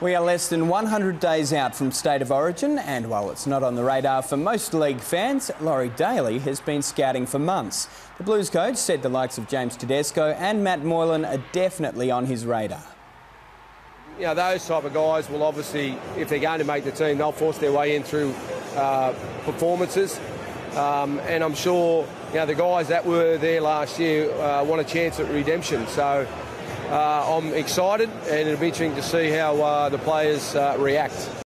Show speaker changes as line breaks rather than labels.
We are less than 100 days out from State of Origin, and while it's not on the radar for most league fans, Laurie Daley has been scouting for months. The Blues coach said the likes of James Tedesco and Matt Moylan are definitely on his radar.
You know, those type of guys will obviously, if they're going to make the team, they'll force their way in through uh, performances. Um, and I'm sure, you know, the guys that were there last year uh, want a chance at redemption. So I'm excited, and it'll be interesting to see how uh, the players uh, react.